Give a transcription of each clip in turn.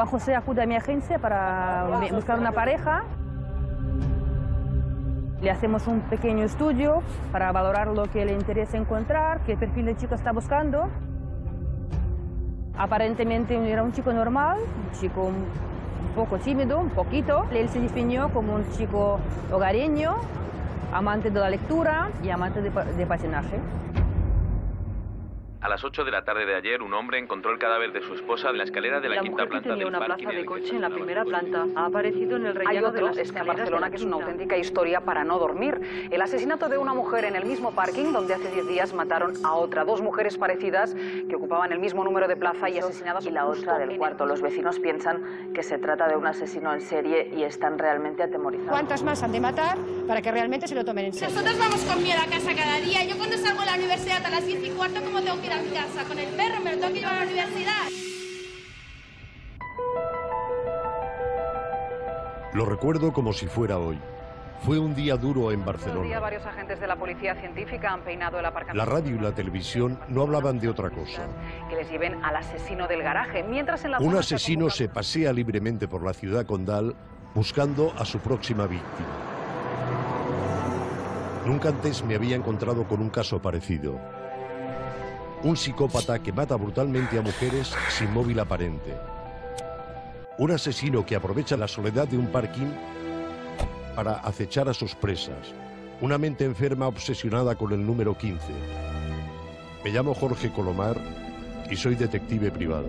Juan José acude a mi agencia para buscar una pareja. Le hacemos un pequeño estudio para valorar lo que le interesa encontrar, qué perfil de chico está buscando. Aparentemente era un chico normal, un chico un poco tímido, un poquito. Él se definió como un chico hogareño, amante de la lectura y amante de, de patinaje. A las 8 de la tarde de ayer, un hombre encontró el cadáver de su esposa en la escalera de la, la quinta mujer planta que tenía del una plaza de coche en la primera planta. Ha aparecido en el Hay rellano de otro, las es que escaleras de Barcelona, la que es una auténtica historia para no dormir. El asesinato de una mujer en el mismo parking donde hace 10 días mataron a otra. Dos mujeres parecidas que ocupaban el mismo número de plaza y asesinadas. y la otra del el cuarto. Los vecinos piensan que se trata de un asesino en serie y están realmente atemorizados. ¿Cuántas más han de matar para que realmente se lo tomen en serio? Nosotros vamos con miedo a casa cada día. Yo cuando salgo de la universidad a las 10 y cuarto, ¿cómo tengo que ir a mi casa? Con el perro, me lo tengo que llevar a la universidad. Lo recuerdo como si fuera hoy. Fue un día duro en día, Barcelona. varios agentes de la policía científica han peinado el aparcamiento. La radio y la televisión no hablaban de otra cosa. Que les lleven al asesino del garaje. Mientras en la Un asesino se convocando- pasea libremente por la ciudad condal buscando a su próxima víctima. Nunca antes me había encontrado con un caso parecido. Un psicópata que mata brutalmente a mujeres sin móvil aparente. Un asesino que aprovecha la soledad de un parking para acechar a sus presas. Una mente enferma obsesionada con el número 15. Me llamo Jorge Colomar y soy detective privado.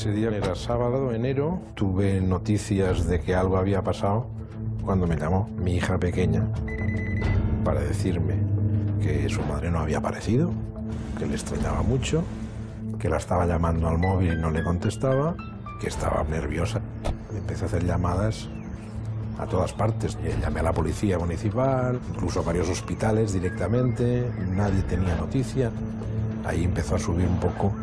Ese día era sábado, enero. Tuve noticias de que algo había pasado cuando me llamó mi hija pequeña para decirme que su madre no había aparecido, que le extrañaba mucho, que la estaba llamando al móvil y no le contestaba, que estaba nerviosa. Empecé a hacer llamadas a todas partes. Llamé a la policía municipal, incluso a varios hospitales directamente, nadie tenía noticia. Ahí empezó a subir un poco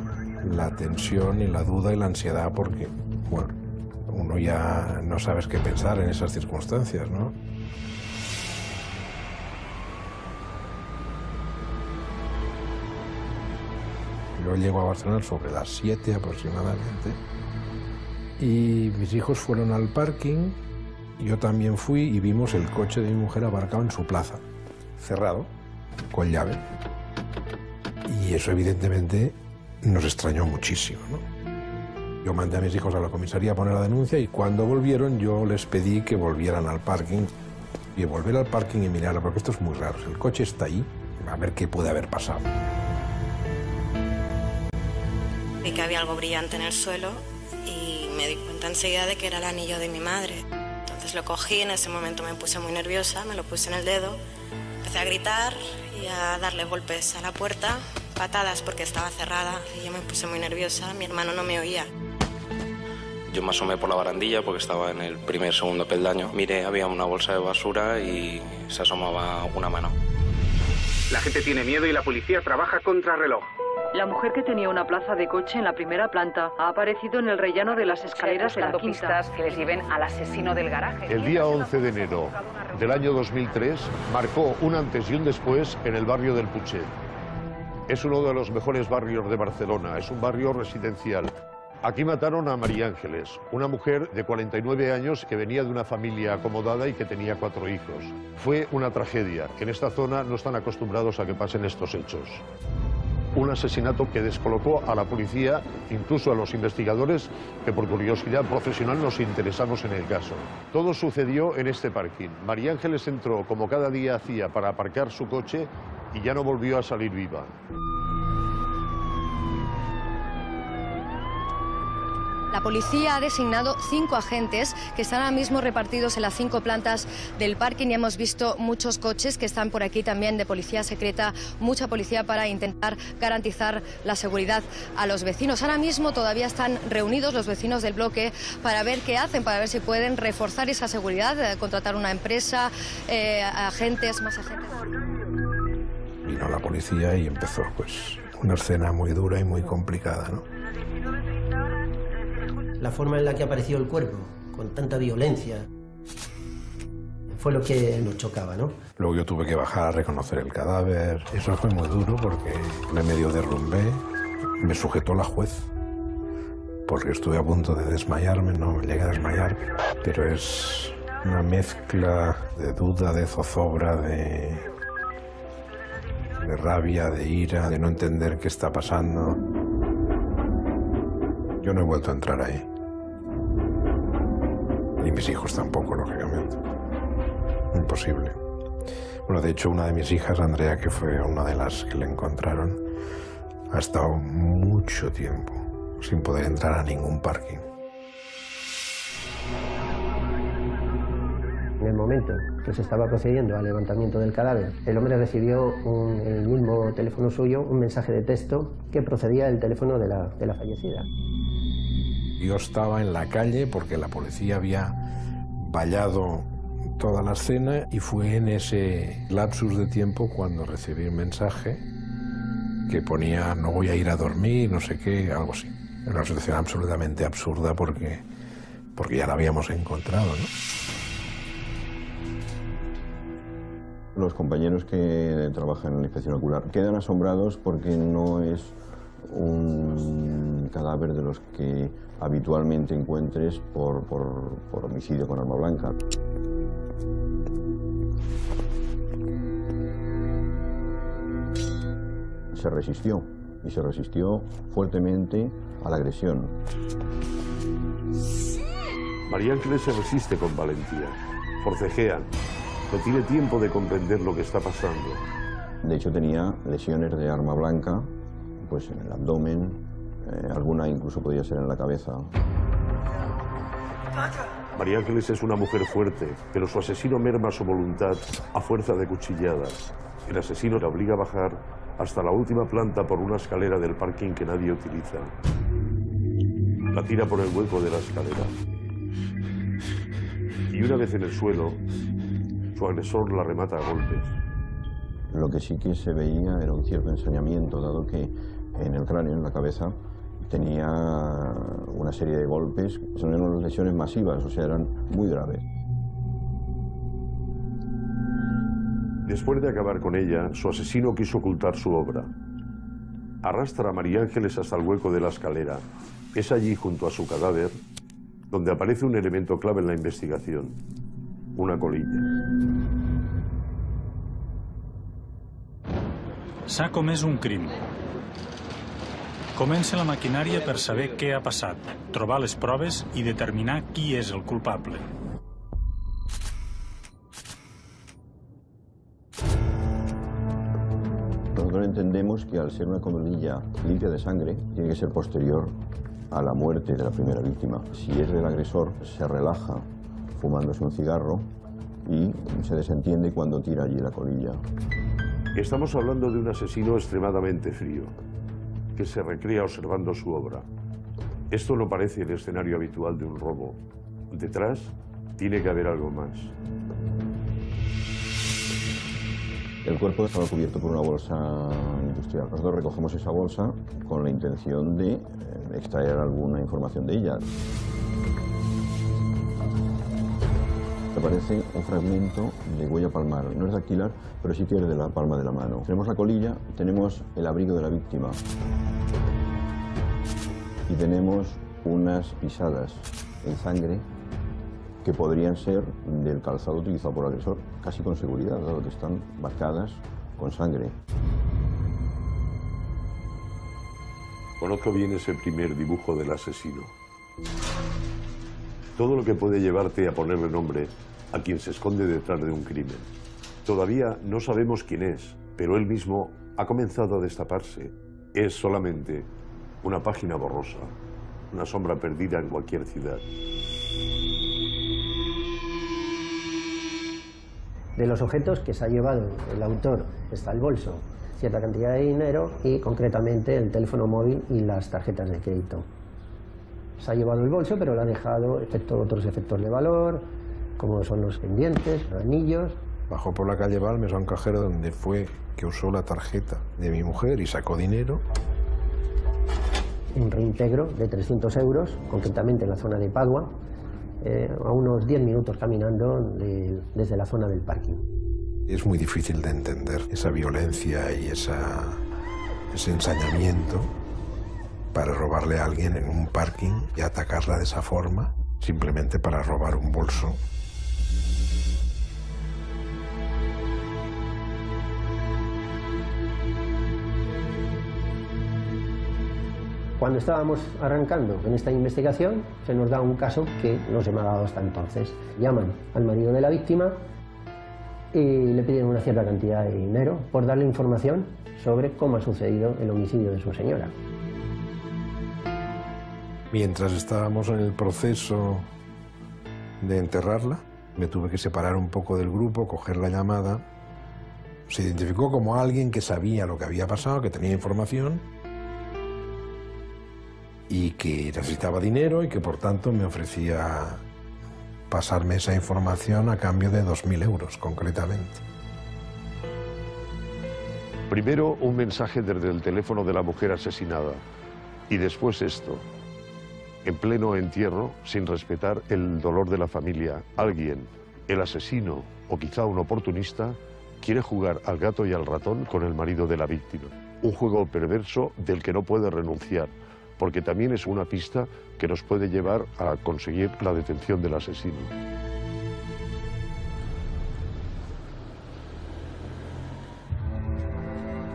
la tensión y la duda y la ansiedad porque, bueno, uno ya no sabes qué pensar en esas circunstancias, ¿no? Yo llego a Barcelona sobre las 7 aproximadamente y mis hijos fueron al parking, yo también fui y vimos el coche de mi mujer aparcado en su plaza, cerrado, con llave. Y eso evidentemente nos extrañó muchísimo. ¿no? Yo mandé a mis hijos a la comisaría a poner la denuncia y cuando volvieron yo les pedí que volvieran al parking y volver al parking y mirarlo, porque esto es muy raro. El coche está ahí, a ver qué puede haber pasado. Vi que había algo brillante en el suelo y me di cuenta enseguida de que era el anillo de mi madre. Entonces lo cogí, en ese momento me puse muy nerviosa, me lo puse en el dedo, empecé a gritar y a darle golpes a la puerta, patadas porque estaba cerrada y yo me puse muy nerviosa, mi hermano no me oía. Yo me asomé por la barandilla porque estaba en el primer segundo peldaño. Miré, había una bolsa de basura y se asomaba una mano. La gente tiene miedo y la policía trabaja contra reloj. La mujer que tenía una plaza de coche en la primera planta ha aparecido en el rellano de las escaleras de la quinta. pistas que les lleven al asesino del garaje. El día 11 de enero del año 2003 marcó un antes y un después en el barrio del Puchet. Es uno de los mejores barrios de Barcelona, es un barrio residencial. Aquí mataron a María Ángeles, una mujer de 49 años que venía de una familia acomodada y que tenía cuatro hijos. Fue una tragedia. En esta zona no están acostumbrados a que pasen estos hechos. Un asesinato que descolocó a la policía, incluso a los investigadores que por curiosidad profesional nos interesamos en el caso. Todo sucedió en este parking. María Ángeles entró como cada día hacía para aparcar su coche y ya no volvió a salir viva. La policía ha designado cinco agentes que están ahora mismo repartidos en las cinco plantas del parking y hemos visto muchos coches que están por aquí también de policía secreta, mucha policía para intentar garantizar la seguridad a los vecinos. Ahora mismo todavía están reunidos los vecinos del bloque para ver qué hacen, para ver si pueden reforzar esa seguridad, eh, contratar una empresa, eh, agentes, más agentes. Vino la policía y empezó pues una escena muy dura y muy complicada, ¿no? La forma en la que apareció el cuerpo, con tanta violencia, fue lo que nos chocaba, ¿no? Luego yo tuve que bajar a reconocer el cadáver. Eso fue muy duro porque me medio derrumbé. Me sujetó la juez porque estuve a punto de desmayarme, no me llegué a desmayar, pero es una mezcla de duda, de zozobra, de, de rabia, de ira, de no entender qué está pasando. Yo no he vuelto a entrar ahí. Y mis hijos tampoco, lógicamente. Imposible. Bueno, de hecho, una de mis hijas, Andrea, que fue una de las que le encontraron, ha estado mucho tiempo sin poder entrar a ningún parking. En el momento que se estaba procediendo al levantamiento del cadáver, el hombre recibió en el mismo teléfono suyo un mensaje de texto que procedía del teléfono de la, de la fallecida. Yo estaba en la calle porque la policía había vallado toda la escena y fue en ese lapsus de tiempo cuando recibí un mensaje que ponía no voy a ir a dormir, no sé qué, algo así. Una situación absolutamente absurda porque, porque ya la habíamos encontrado. Los compañeros que trabajan en la inspección ocular quedan asombrados porque no es un cadáver de los que habitualmente encuentres por, por- por homicidio con arma blanca. Se resistió y se resistió fuertemente a la agresión. María Ángeles se resiste con valentía. Forcejean. No tiene tiempo de comprender lo que está pasando. De hecho tenía lesiones de arma blanca, pues en el abdomen, eh, alguna incluso podía ser en la cabeza. María Ángeles es una mujer fuerte, pero su asesino merma su voluntad a fuerza de cuchilladas. El asesino la obliga a bajar hasta la última planta por una escalera del parking que nadie utiliza. La tira por el hueco de la escalera. Y una vez en el suelo, su agresor la remata a golpes. Lo que sí que se veía era un cierto ensañamiento, dado que en el cráneo, en la cabeza, tenía una serie de golpes, son unas lesiones masivas, o sea, eran muy graves. Después de acabar con ella, su asesino quiso ocultar su obra. Arrastra a María Ángeles hasta el hueco de la escalera. Es allí, junto a su cadáver, donde aparece un elemento clave en la investigación, una colilla. S'ha comès un crim. Comença la maquinària per saber què ha passat, trobar les proves i determinar qui és el culpable. Nosotros entendemos que al ser una colilla limpia de sangre, tiene que ser posterior a la muerte de la primera víctima. Si es del agresor, se relaja fumándose un cigarro y se desentiende cuando tira allí la colilla. Estamos hablando de un asesino extremadamente frío, que se recrea observando su obra. Esto no parece el escenario habitual de un robo. Detrás tiene que haber algo más. El cuerpo estaba cubierto por una bolsa industrial. Nosotros recogemos esa bolsa con la intención de eh, extraer alguna información de ella. Aparece un fragmento de huella palmar. No es dactilar, pero sí que es de la palma de la mano. Tenemos la colilla, tenemos el abrigo de la víctima. Y tenemos unas pisadas en sangre que podrían ser del calzado utilizado por el agresor, casi con seguridad, dado que están marcadas con sangre. Conozco bien ese primer dibujo del asesino. Todo lo que puede llevarte a ponerle nombre a quien se esconde detrás de un crimen. Todavía no sabemos quién es, pero él mismo ha comenzado a destaparse. Es solamente una página borrosa una sombra perdida en cualquier ciudad. De los objetos que se ha llevado el autor está el bolso, cierta cantidad de dinero y concretamente el teléfono móvil y las tarjetas de crédito. Se ha llevado el bolso, pero lo ha dejado excepto otros efectos de valor, como son los pendientes, los anillos. Bajó por la calle Balmes a un cajero donde fue que usó la tarjeta de mi mujer y sacó dinero. Un reintegro de 300 euros, concretamente en la zona de Padua, eh, a unos 10 minutos caminando de- desde la zona del parking. Es muy difícil de entender esa violencia y ese ensañamiento para robarle a alguien en un parking y atacarla de esa forma, simplemente para robar un bolso. Cuando estábamos arrancando en esta investigación, se nos da un caso que no se me ha dado hasta entonces. Llaman al marido de la víctima y le piden una cierta cantidad de dinero por darle información sobre cómo ha sucedido el homicidio de su señora. Mientras estábamos en el proceso de enterrarla, me tuve que separar un poco del grupo, coger la llamada. Se identificó como alguien que sabía lo que había pasado, que tenía información y que necesitaba dinero y que por tanto me ofrecía pasarme esa información a cambio de 2.000 euros concretamente. Primero un mensaje desde el teléfono de la mujer asesinada y después esto. En pleno entierro, sin respetar el dolor de la familia, alguien, el asesino o quizá un oportunista, quiere jugar al gato y al ratón con el marido de la víctima. Un juego perverso del que no puede renunciar, porque también es una pista que nos puede llevar a conseguir la detención del asesino.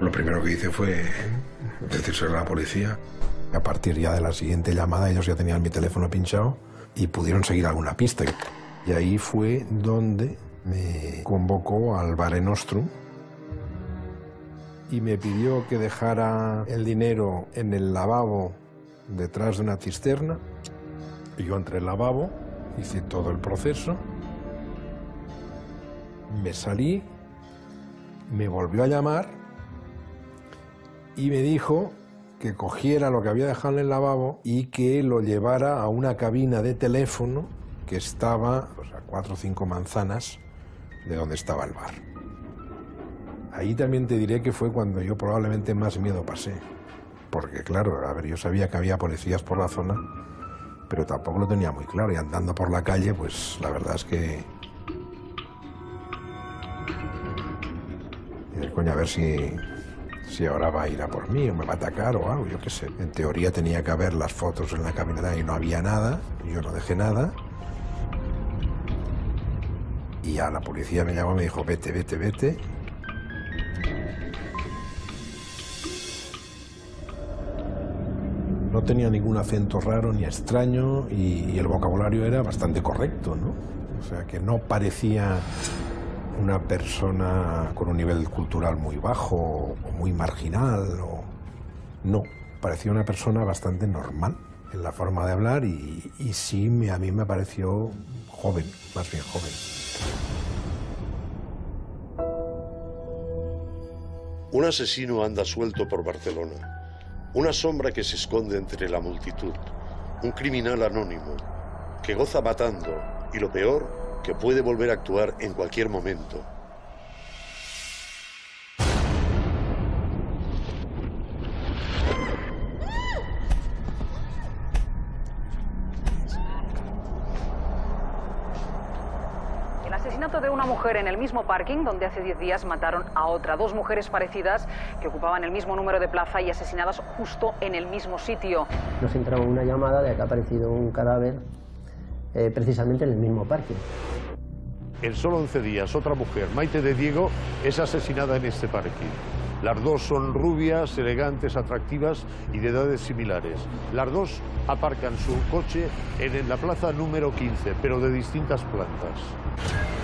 Lo primero que hice fue decírselo a la policía. A partir ya de la siguiente llamada ellos ya tenían mi teléfono pinchado y pudieron seguir alguna pista. Y ahí fue donde me convocó al Bare Nostrum y me pidió que dejara el dinero en el lavabo detrás de una cisterna. Y yo entré al lavabo, hice todo el proceso, me salí, me volvió a llamar y me dijo que cogiera lo que había dejado en el lavabo y que lo llevara a una cabina de teléfono que estaba a cuatro o cinco manzanas de donde estaba el bar. Ahí también te diré que fue cuando yo probablemente más miedo pasé. Porque claro, a ver, yo sabía que había policías por la zona, pero tampoco lo tenía muy claro. Y andando por la calle, pues la verdad es que... Y coño, a ver si, si ahora va a ir a por mí o me va a atacar o algo, yo qué sé. En teoría tenía que haber las fotos en la camioneta y no había nada, yo no dejé nada. Y ya la policía me llamó y me dijo, vete, vete, vete. No tenía ningún acento raro ni extraño y, el vocabulario era bastante correcto, ¿no? O sea, que no parecía una persona con un nivel cultural muy bajo o muy marginal. O... No, parecía una persona bastante normal en la forma de hablar y, sí, a mí me pareció joven, más bien joven. Un asesino anda suelto por Barcelona. Una sombra que se esconde entre la multitud. Un criminal anónimo que goza matando y lo peor, que puede volver a actuar en cualquier momento. Mujer en el mismo parking donde hace 10 días mataron a otra. Dos mujeres parecidas que ocupaban el mismo número de plaza y asesinadas justo en el mismo sitio. Nos entra una llamada de que ha aparecido un cadáver eh, precisamente en el mismo parque. En solo 11 días, otra mujer, Maite de Diego, es asesinada en este parking. Las dos son rubias, elegantes, atractivas y de edades similares. Las dos aparcan su coche en, en la plaza número 15, pero de distintas plantas.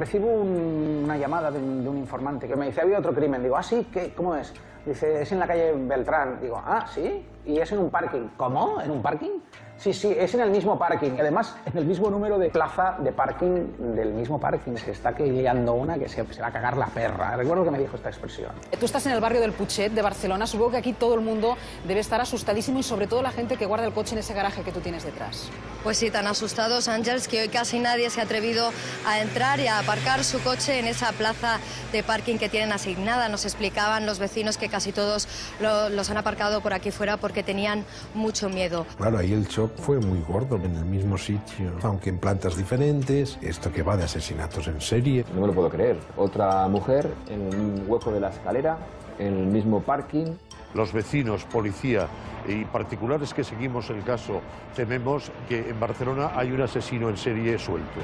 Recibo un- una llamada de un, de un informante que me dice, había otro crimen. Digo, ¿ah, sí? ¿Qué? ¿Cómo es? Dice, es en la calle Beltrán. Digo, ah, ¿sí? Y es en un parking. ¿Cómo? ¿En un parking? Sí, sí, es en el mismo parking. Además, en el mismo número de plaza de parking del mismo parking. Se está liando una que se, se va a cagar la perra. Recuerdo que me dijo esta expresión. Tú estás en el barrio del Puchet de Barcelona. Supongo que aquí todo el mundo debe estar asustadísimo y sobre todo la gente que guarda el coche en ese garaje que tú tienes detrás. Pues sí, tan asustados, Ángels, que hoy casi nadie se ha atrevido a entrar y a aparcar su coche en esa plaza de parking que tienen asignada. Nos explicaban los vecinos que casi todos lo- los han aparcado por aquí fuera porque tenían mucho miedo. Claro, ahí el shock fue muy gordo, en el mismo sitio, aunque en plantas diferentes, esto que va de asesinatos en serie. No me lo puedo creer. Otra mujer en un hueco de la escalera, en el mismo parking. Los vecinos, policía y particulares que seguimos el caso tememos que en Barcelona hay un asesino en serie suelto.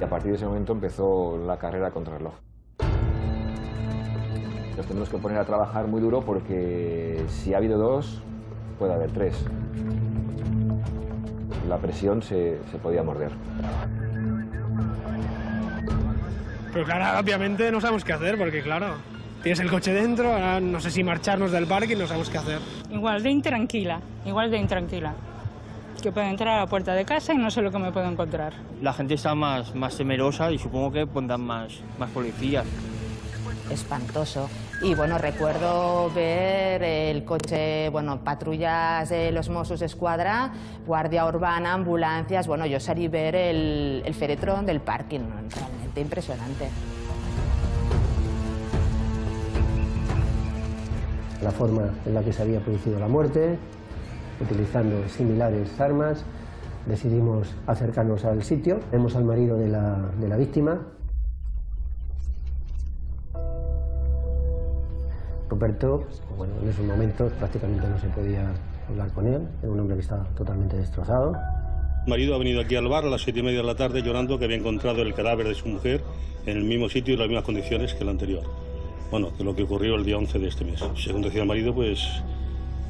Y a partir de ese momento empezó la carrera contra reloj. Nos tenemos que poner a trabajar muy duro porque si ha habido dos, puede haber tres. La presión se, se podía morder. Pero claro, obviamente no sabemos qué hacer, porque claro, tienes el coche dentro, ahora no sé si marcharnos del parque y no sabemos qué hacer. Igual de intranquila, igual de intranquila. Que puedo entrar a la puerta de casa y no sé lo que me puedo encontrar. La gente está más, más temerosa y supongo que pondrán más, más policías. espantoso. Y bueno, recuerdo ver el coche, bueno, patrullas de los Mossos Escuadra, guardia urbana, ambulancias. Bueno, yo salí ver el, el féretro del parking, realmente impresionante. La forma en la que se había producido la muerte, utilizando similares armas, decidimos acercarnos al sitio. Vemos al marido de la, de la víctima, Ruperto, bueno, en esos momentos prácticamente no se podía hablar con él, era un hombre que estaba totalmente destrozado. Mi marido ha venido aquí al bar a las siete y media de la tarde llorando que había encontrado el cadáver de su mujer en el mismo sitio y en las mismas condiciones que el anterior. Bueno, de lo que ocurrió el día 11 de este mes. Según decía el marido, pues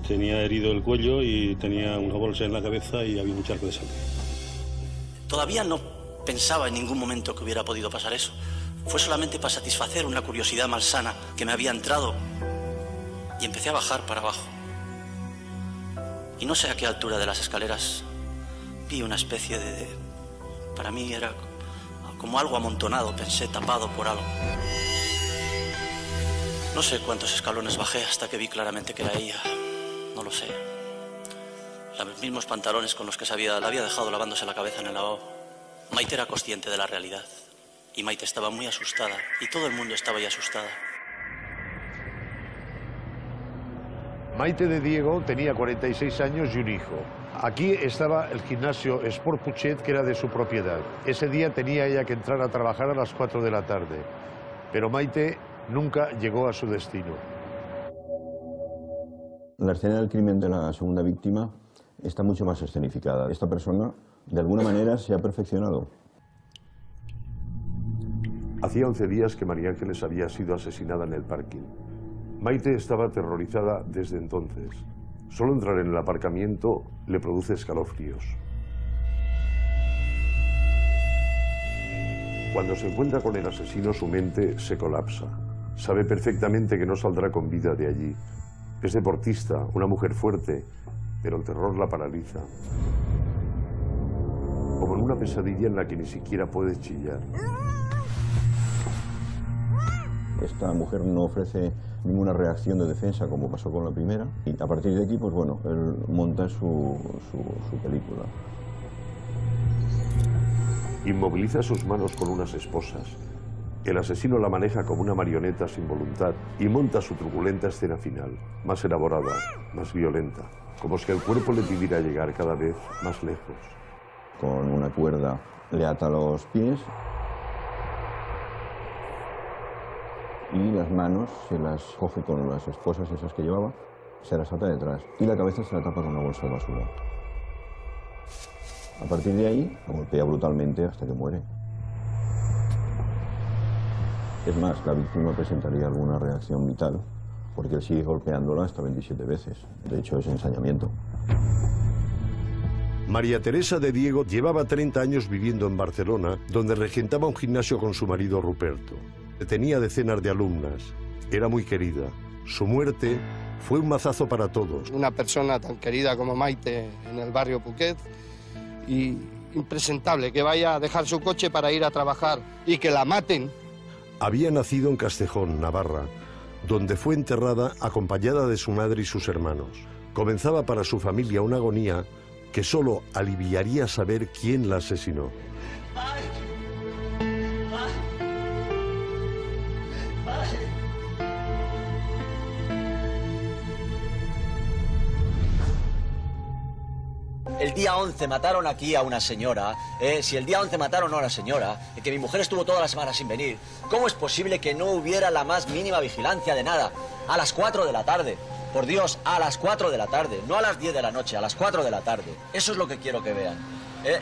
tenía herido el cuello y tenía una bolsa en la cabeza y había un charco de sangre. Todavía no pensaba en ningún momento que hubiera podido pasar eso. Fue solamente para satisfacer una curiosidad malsana que me había entrado y empecé a bajar para abajo. Y no sé a qué altura de las escaleras vi una especie de... para mí era como algo amontonado, pensé, tapado por algo. No sé cuántos escalones bajé hasta que vi claramente que era ella. No lo sé. Los mismos pantalones con los que la había dejado lavándose la cabeza en el lavabo. Maite era consciente de la realidad. Y Maite estaba muy asustada. Y todo el mundo estaba ahí asustada. Maite de Diego tenía 46 años y un hijo. Aquí estaba el gimnasio Sport Puchet, que era de su propiedad. Ese día tenía ella que entrar a trabajar a las 4 de la tarde. Pero Maite nunca llegó a su destino. La escena del crimen de la segunda víctima está mucho más escenificada. Esta persona, de alguna manera, se ha perfeccionado. Hacía 11 días que María Ángeles había sido asesinada en el parking. Maite estaba aterrorizada desde entonces. Solo entrar en el aparcamiento le produce escalofríos. Cuando se encuentra con el asesino, su mente se colapsa. Sabe perfectamente que no saldrá con vida de allí. Es deportista, una mujer fuerte, pero el terror la paraliza. Como en una pesadilla en la que ni siquiera puede chillar. Esta mujer no ofrece ninguna reacción de defensa como pasó con la primera. Y a partir de aquí, pues bueno, él monta su, su- su película. Inmoviliza sus manos con unas esposas. El asesino la maneja como una marioneta sin voluntad y monta su truculenta escena final, más elaborada, más violenta, como si el cuerpo le pidiera llegar cada vez más lejos. Con una cuerda le ata los pies y las manos se las coge con las esposas esas que llevaba, se las ata detrás y la cabeza se la tapa con una bolsa de basura. A partir de ahí, la golpea brutalmente hasta que muere. Es más, la víctima presentaría alguna reacción vital, porque él sigue golpeándola hasta 27 veces. De hecho, es ensañamiento. María Teresa de Diego llevaba 30 años viviendo en Barcelona, donde regentaba un gimnasio con su marido Ruperto. Tenía decenas de alumnas. era muy querida. Su muerte fue un mazazo para todos. Una persona tan querida como Maite en el barrio Puquet y impresentable que vaya a dejar su coche para ir a trabajar y que la maten. Había nacido en Castejón, Navarra, donde fue enterrada acompañada de su madre y sus hermanos. Comenzaba para su familia una agonía que solo aliviaría saber quién la asesinó. El día 11 mataron aquí a una señora. ¿eh? Si el día 11 mataron a una señora, y que mi mujer estuvo toda la semana sin venir, ¿cómo es posible que no hubiera la más mínima vigilancia de nada? A las 4 de la tarde. Por Dios, a las 4 de la tarde, no a las 10 de la noche, a las 4 de la tarde. Eso es lo que quiero que vean. ¿eh?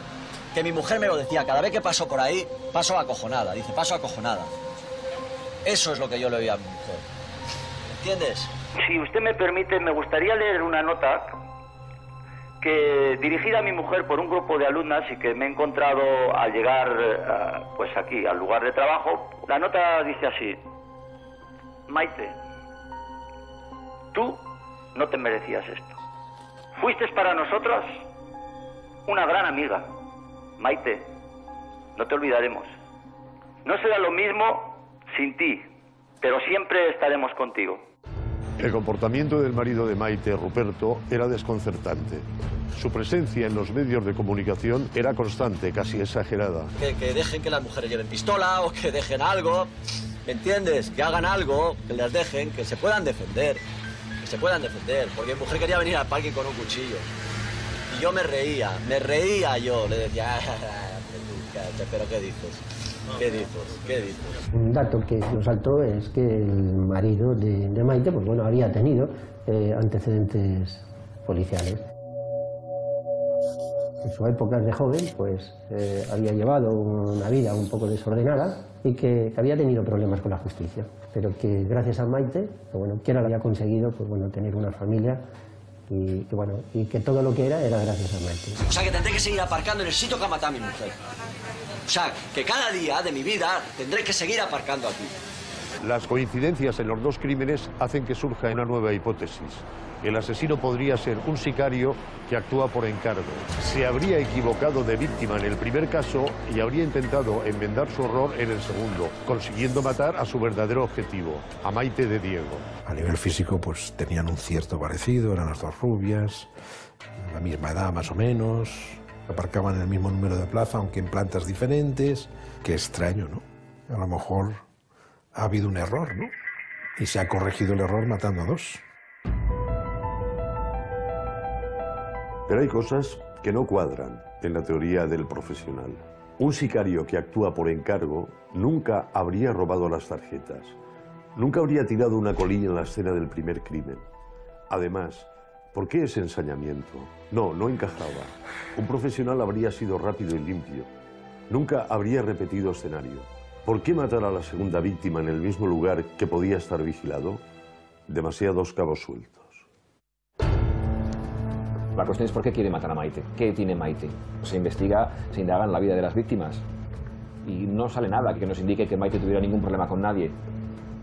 Que mi mujer me lo decía, cada vez que paso por ahí, paso acojonada. Dice, paso acojonada. Eso es lo que yo le oía a mi mujer. ¿Entiendes? Si usted me permite, me gustaría leer una nota que dirigida a mi mujer por un grupo de alumnas y que me he encontrado al llegar eh, pues aquí al lugar de trabajo. La nota dice así: Maite, tú no te merecías esto. Fuiste para nosotras una gran amiga. Maite, no te olvidaremos. No será lo mismo sin ti, pero siempre estaremos contigo. El comportamiento del marido de Maite, Ruperto, era desconcertante. Su presencia en los medios de comunicación era constante, casi exagerada. Que, dejen que las mujeres lleven pistola o que dejen algo. ¿Me entiendes? Que hagan algo, que les dejen, que se puedan defender. Que se puedan defender. Porque mi mujer quería venir al parque con un cuchillo. Y yo me reía, me reía yo. Le decía, pero ¿qué dices? ¿Qué dices? ¿Qué dices? Un dato que nos saltó es que el marido de, de Maite, pues bueno, había tenido eh, antecedentes policiales. En su época de joven, pues eh, había llevado una vida un poco desordenada y que había tenido problemas con la justicia, pero que gracias a Maite, que, bueno, que ahora había conseguido, pues bueno, tener una familia y que bueno, y que todo lo que era era gracias a Maite. O sea que tendré que seguir aparcando en el sitio que ha matado a mi mujer. Sea, que cada día de mi vida tendré que seguir aparcando aquí. Las coincidencias en los dos crímenes hacen que surja una nueva hipótesis. El asesino podría ser un sicario que actúa por encargo. Se habría equivocado de víctima en el primer caso y habría intentado enmendar su error en el segundo, consiguiendo matar a su verdadero objetivo, a Maite de Diego. A nivel físico, pues tenían un cierto parecido, eran las dos rubias, la misma edad más o menos, aparcaban en el mismo número de plaza, aunque en plantas diferentes. Qué extraño, ¿no? A lo mejor ha habido un error, ¿no? Y se ha corregido el error matando a dos. Pero hay cosas que no cuadran en la teoría del profesional. Un sicario que actúa por encargo nunca habría robado las tarjetas, nunca habría tirado una colilla en la escena del primer crimen. Además, ¿por qué ese ensañamiento? No, no encajaba. Un profesional habría sido rápido y limpio. Nunca habría repetido escenario. ¿Por qué matar a la segunda víctima en el mismo lugar que podía estar vigilado? Demasiados cabos sueltos. La cuestión es por qué quiere matar a Maite. ¿Qué tiene Maite? Se investiga, se indaga en la vida de las víctimas. Y no sale nada que nos indique que Maite tuviera ningún problema con nadie.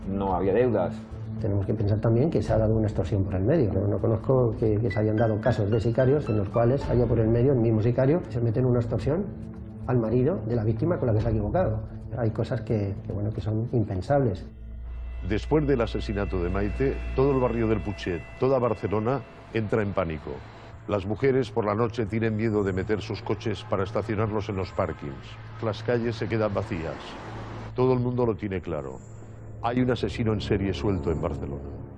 No había deudas. Tenemos que pensar también que se ha dado una extorsión por el medio. No, no conozco que, que, se hayan dado casos de sicarios en los cuales haya por el medio el mismo sicario se mete en una extorsión al marido de la víctima con la que se ha equivocado. Hay cosas que, que, bueno, que son impensables. Después del asesinato de Maite, todo el barrio del Puchet, toda Barcelona, entra en pánico. Las mujeres por la noche tienen miedo de meter sus coches para estacionarlos en los parkings. Las calles se quedan vacías. Todo el mundo lo tiene claro. Hay un asesino en serie suelto en Barcelona.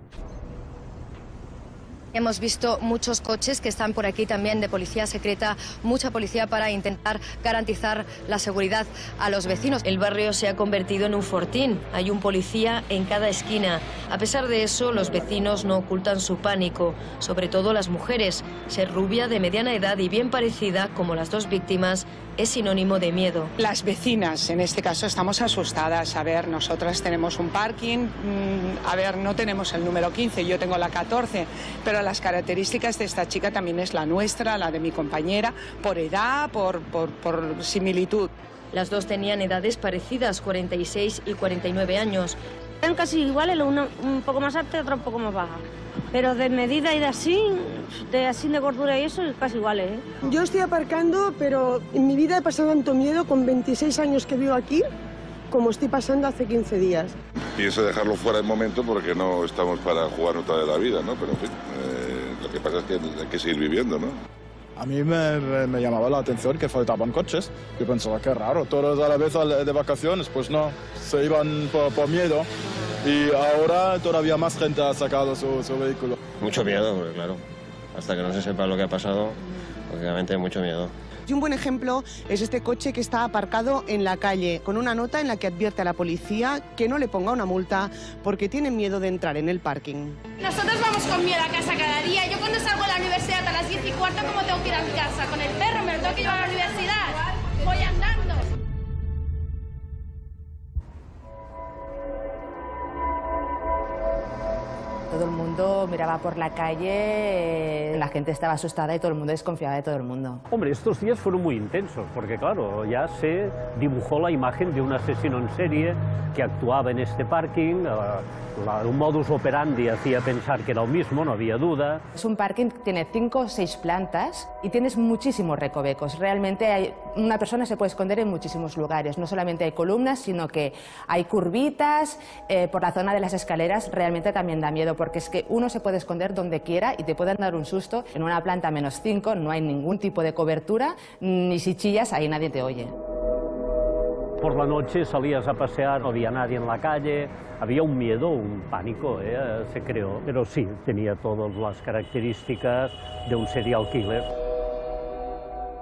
Hemos visto muchos coches que están por aquí también de policía secreta, mucha policía para intentar garantizar la seguridad a los vecinos. El barrio se ha convertido en un fortín. Hay un policía en cada esquina. A pesar de eso, los vecinos no ocultan su pánico, sobre todo las mujeres. Ser rubia, de mediana edad y bien parecida, como las dos víctimas, es sinónimo de miedo. Las vecinas, en este caso, estamos asustadas. A ver, nosotras tenemos un parking, a ver, no tenemos el número 15, yo tengo la 14, pero las características de esta chica también es la nuestra, la de mi compañera, por edad, por, por, por similitud. Las dos tenían edades parecidas, 46 y 49 años. Eran casi iguales, una un poco más alta y otra un poco más baja. Pero de medida y de así, de así de gordura y eso, casi iguales. ¿eh? Yo estoy aparcando, pero en mi vida he pasado tanto miedo con 26 años que vivo aquí como estoy pasando hace 15 días. Pienso dejarlo fuera de momento porque no estamos para jugar otra de la vida, ¿no? Pero en fin, eh, lo que pasa es que hay que seguir viviendo, ¿no? A mí me, me, llamaba la atención que faltaban coches. Yo pensaba que raro, todos a la vez de vacaciones, pues no, se iban por, por miedo. Y ahora todavía más gente ha sacado su, su vehículo. Mucho miedo, porque claro, hasta que no se sepa lo que ha pasado, obviamente mucho miedo. Y un buen ejemplo es este coche que está aparcado en la calle, con una nota en la que advierte a la policía que no le ponga una multa porque tienen miedo de entrar en el parking. Nosotros vamos con miedo a casa cada día. Yo cuando salgo de la universidad a las 10 y cuarto, ¿cómo tengo que ir a mi casa? ¿Con el perro? ¿Me lo tengo que llevar a la universidad? Voy andando. Todo el mundo miraba por la calle, la gente estaba asustada y todo el mundo desconfiaba de todo el mundo. Hombre, estos días fueron muy intensos, porque claro, ya se dibujó la imagen de un asesino en serie que actuaba en este parking, uh, un modus operandi hacía pensar que era lo mismo, no había duda. Es un parking que tiene cinco o seis plantas y tienes muchísimos recovecos. Realmente hay, una persona se puede esconder en muchísimos lugares. No solamente hay columnas, sino que hay curvitas. Eh, por la zona de las escaleras realmente también da miedo, porque es que uno se puede esconder donde quiera y te pueden dar un susto. En una planta menos cinco no hay ningún tipo de cobertura, ni si chillas ahí nadie te oye. Por la noche salías a pasear, no había nadie en la calle, había un miedo, un pánico, ¿eh? se creó. Pero sí, tenía todas las características de un serial killer.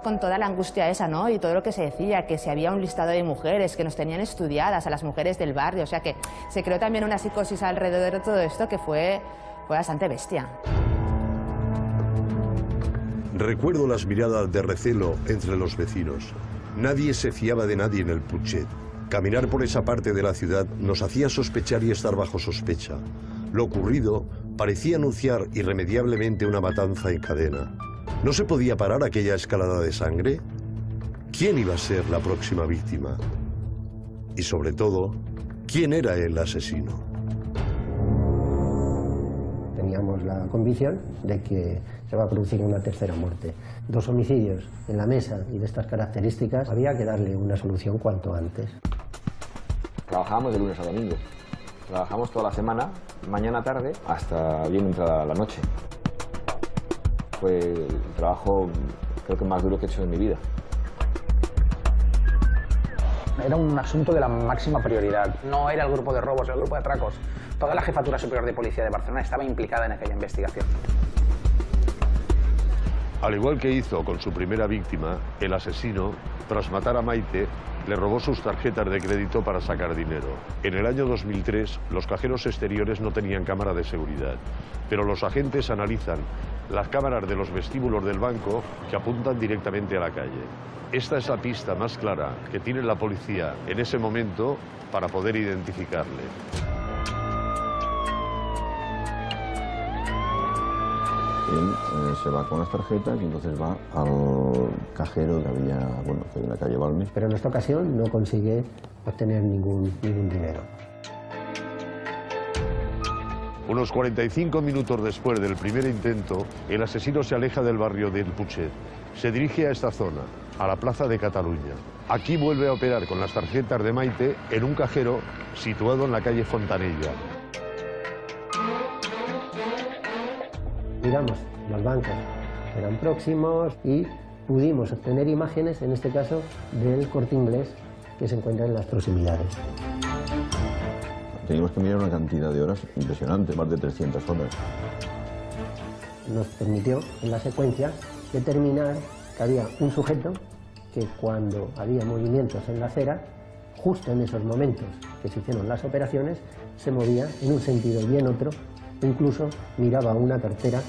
Con toda la angustia esa, ¿no? Y todo lo que se decía, que si había un listado de mujeres que nos tenían estudiadas, a las mujeres del barrio, o sea que se creó también una psicosis alrededor de todo esto que fue, fue bastante bestia. Recuerdo las miradas de recelo entre los vecinos. Nadie se fiaba de nadie en el Puchet. Caminar por esa parte de la ciudad nos hacía sospechar y estar bajo sospecha. Lo ocurrido parecía anunciar irremediablemente una matanza en cadena. ¿No se podía parar aquella escalada de sangre? ¿Quién iba a ser la próxima víctima? Y sobre todo, ¿quién era el asesino? Teníamos la convicción de que se va a producir una tercera muerte. Dos homicidios en la mesa y de estas características, había que darle una solución cuanto antes. Trabajamos de lunes a domingo. Trabajamos toda la semana, mañana tarde, hasta bien entrada la noche. Fue el trabajo creo que más duro que he hecho en mi vida. Era un asunto de la máxima prioridad. No era el grupo de robos, era el grupo de atracos. Toda la Jefatura Superior de Policía de Barcelona estaba implicada en aquella investigación. Al igual que hizo con su primera víctima, el asesino, tras matar a Maite, le robó sus tarjetas de crédito para sacar dinero. En el año 2003, los cajeros exteriores no tenían cámara de seguridad, pero los agentes analizan las cámaras de los vestíbulos del banco que apuntan directamente a la calle. Esta es la pista más clara que tiene la policía en ese momento para poder identificarle. Él eh, se va con las tarjetas y entonces va al cajero que había, bueno, que hay en la calle Balmes. Pero en esta ocasión no consigue obtener ningún, ningún dinero. Unos 45 minutos después del primer intento, el asesino se aleja del barrio del Puchet. Se dirige a esta zona, a la Plaza de Cataluña. Aquí vuelve a operar con las tarjetas de Maite en un cajero situado en la calle Fontanella. Miramos los bancos eran próximos y pudimos obtener imágenes, en este caso, del corte inglés que se encuentra en las proximidades. Teníamos que mirar una cantidad de horas impresionante, más de 300 horas. Nos permitió, en la secuencia, determinar que había un sujeto que cuando había movimientos en la acera, justo en esos momentos que se hicieron las operaciones, se movía en un sentido y en otro, incluso miraba una cartera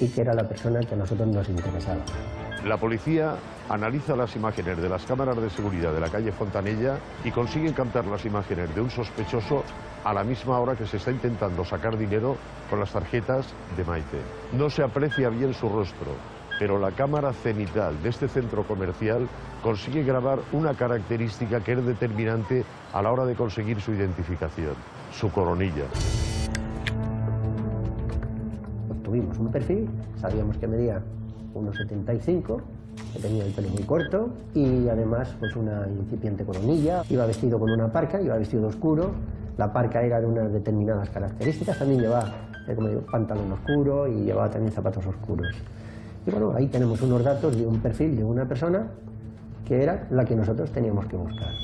y que era la persona que a nosotros nos interesaba. La policía analiza las imágenes de las cámaras de seguridad de la calle Fontanella y consiguen captar las imágenes de un sospechoso a la misma hora que se está intentando sacar dinero con las tarjetas de Maite. No se aprecia bien su rostro, pero la cámara cenital de este centro comercial consigue grabar una característica que es determinante a la hora de conseguir su identificación, su coronilla. Tuvimos un perfil, sabíamos que medía unos 75, que tenía el pelo muy corto y además pues una incipiente coronilla, iba vestido con una parca, iba vestido oscuro, la parca era de unas determinadas características, también llevaba eh, como digo, pantalón oscuro y llevaba también zapatos oscuros. Y bueno, ahí tenemos unos datos de un perfil de una persona que era la que nosotros teníamos que buscar.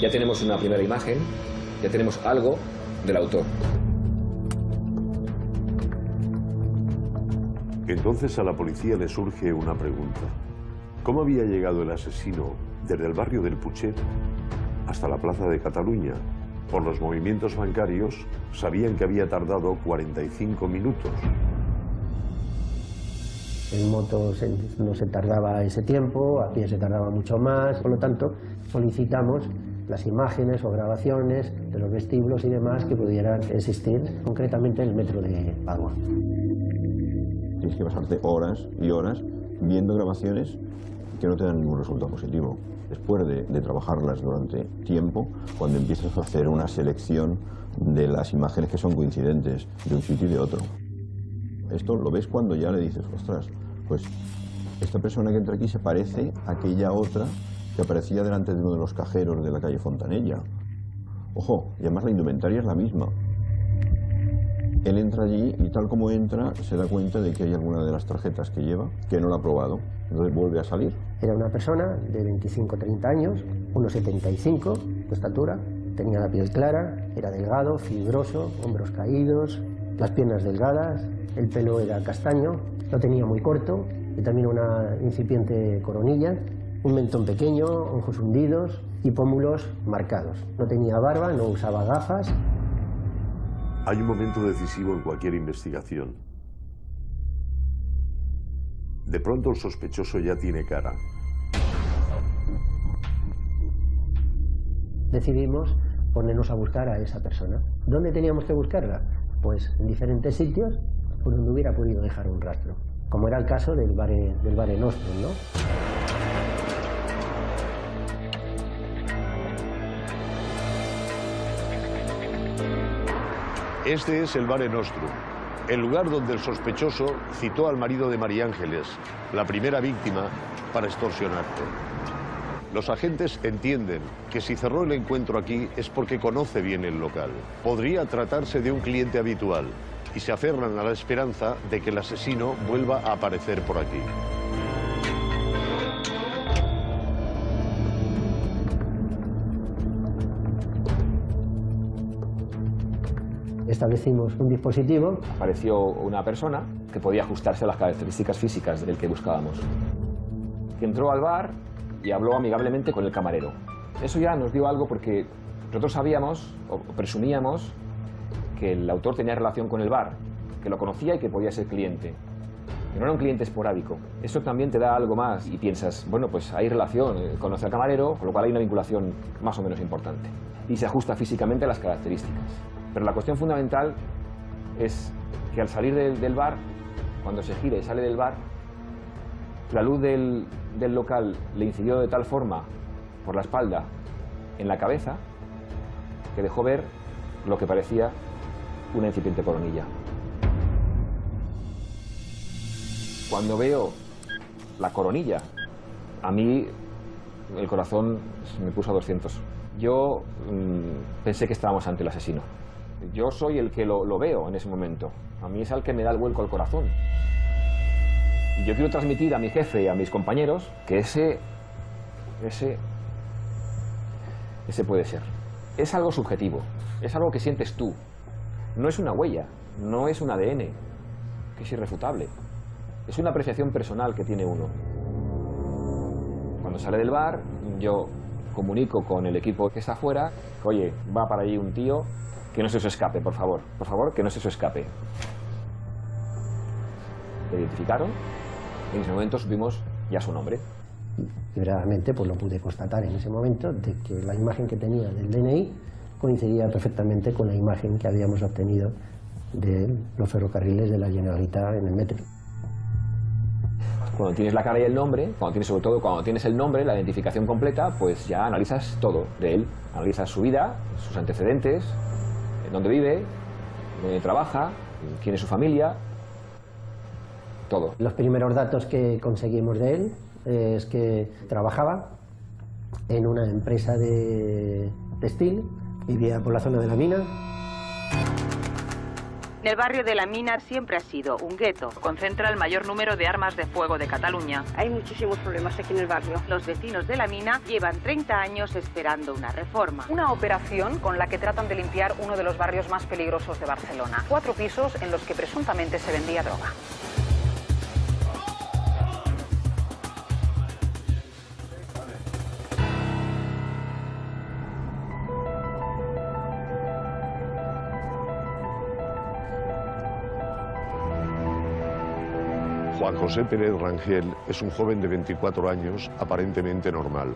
Ya tenemos una primera imagen, ya tenemos algo del autor. Entonces a la policía le surge una pregunta. ¿Cómo había llegado el asesino desde el barrio del Puchet hasta la plaza de Cataluña? Por los movimientos bancarios sabían que había tardado 45 minutos. En moto no se tardaba ese tiempo, a pie se tardaba mucho más, por lo tanto solicitamos las imágenes o grabaciones de los vestíbulos y demás que pudieran existir, concretamente en el metro de Padua. Tienes que pasarte horas y horas viendo grabaciones que no te dan ningún resultado positivo. Después de, trabajarlas durante tiempo, cuando empiezas a hacer una selección de las imágenes que son coincidentes de un sitio y de otro. Esto lo ves cuando ya le dices, ostras, pues esta persona que entra aquí se parece a aquella otra que aparecía delante de uno de los cajeros de la calle Fontanella. Ojo, y además la indumentaria es la misma. Él entra allí y tal como entra se da cuenta de que hay alguna de las tarjetas que lleva que no la ha probado. Entonces vuelve a salir. Era una persona de 25-30 años, unos 75 de estatura, tenía la piel clara, era delgado, fibroso, hombros caídos, las piernas delgadas, el pelo era castaño, lo tenía muy corto y también una incipiente coronilla, un mentón pequeño, ojos hundidos y pómulos marcados. No tenía barba, no usaba gafas. Hay un momento decisivo en cualquier investigación. De pronto el sospechoso ya tiene cara. Decidimos ponernos a buscar a esa persona. ¿Dónde teníamos que buscarla? Pues en diferentes sitios por donde hubiera podido dejar un rastro, como era el caso del Bare, del Bare Nostrum, ¿no? Este es el Mare Nostrum, el lugar donde el sospechoso citó al marido de María Ángeles, la primera víctima, para extorsionarte. Los agentes entienden que si cerró el encuentro aquí es porque conoce bien el local. Podría tratarse de un cliente habitual y se aferran a la esperanza de que el asesino vuelva a aparecer por aquí. Establecimos un dispositivo Apareció una persona que podía ajustarse a las características físicas del que buscábamos. Entró al bar y habló amigablemente con el camarero. Eso ya nos dio algo porque nosotros sabíamos o presumíamos que el autor tenía relación con el bar, que lo conocía y que podía ser cliente. Que no era un cliente esporádico. Eso también te da algo más y piensas, bueno, pues hay relación, eh, conoce al camarero, con lo cual hay una vinculación más o menos importante. Y se ajusta físicamente a las características. Pero la cuestión fundamental es que al salir del, bar, cuando se gira y sale del bar, la luz del, del local le incidió de tal forma por la espalda en la cabeza que dejó ver lo que parecía una incipiente coronilla. Cuando veo la coronilla, a mí el corazón me puso a 200. Yo mm, pensé que estábamos ante el asesino. Yo soy el que lo, veo en ese momento. A mí es el que me da el vuelco al corazón. Y yo quiero transmitir a mi jefe y a mis compañeros que ese, ese, ese puede ser. Es algo subjetivo, es algo que sientes tú. No es una huella, no es un ADN, que es irrefutable. Es una apreciación personal que tiene uno. Cuando sale del bar, yo comunico con el equipo que está afuera, oye, va para allí un tío, que no se os escape, por favor, por favor, que no se os escape. Lo identificaron y en ese momento supimos ya su nombre. Y verdaderamente pues lo pude constatar en ese momento de que la imagen que tenía del DNI coincidía perfectamente con la imagen que habíamos obtenido de los ferrocarriles de la Generalitat en el metro. Cuando tienes la cara y el nombre, cuando tienes sobre todo cuando tienes el nombre, la identificación completa, pues ya analizas todo de él. Analizas su vida, sus antecedentes, dónde vive, dónde trabaja, quién es su familia, todo. Los primeros datos que conseguimos de él es que trabajaba en una empresa de textil, vivía por la zona de la mina. El barrio de la Mina siempre ha sido un gueto. Concentra el mayor número de armas de fuego de Cataluña. Hay muchísimos problemas aquí en el barrio. Los vecinos de la mina llevan 30 años esperando una reforma. Una operación con la que tratan de limpiar uno de los barrios más peligrosos de Barcelona. Cuatro pisos en los que presuntamente se vendía droga. José Pérez Rangel es un joven de 24 años, aparentemente normal.